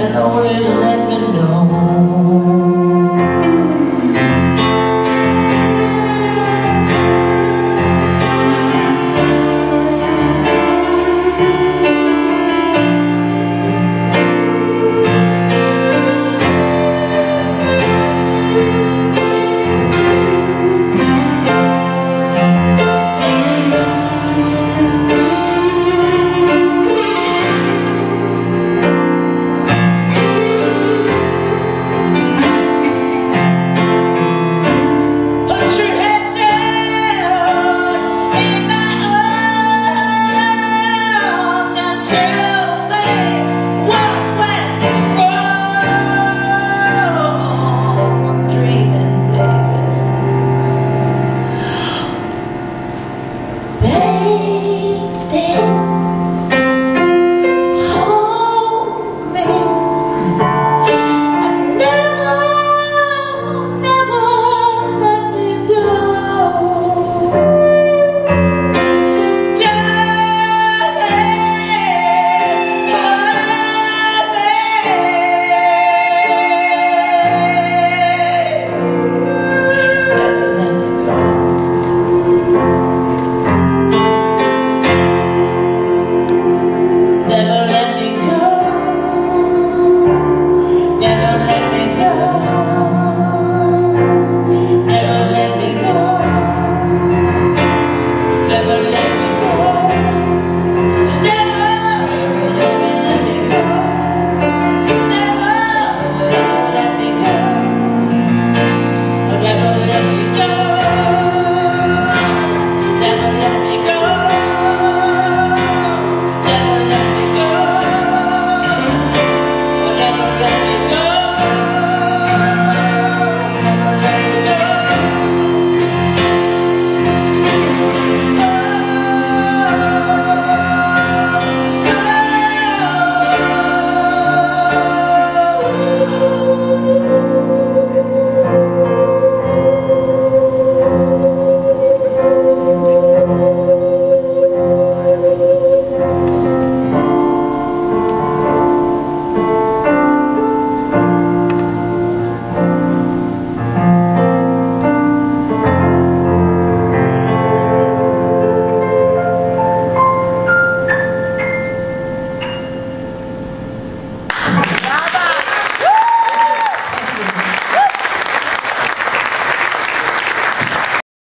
and always